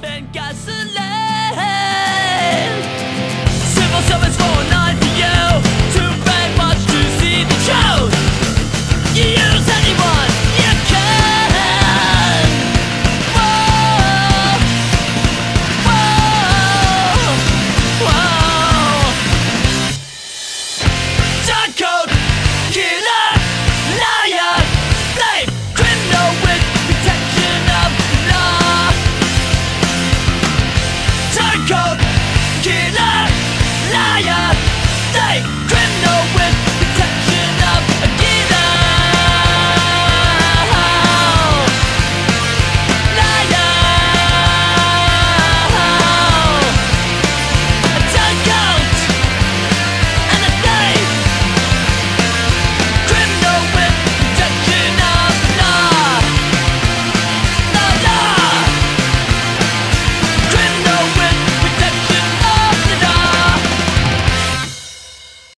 been got